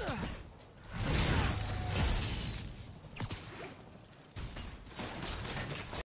Ugh!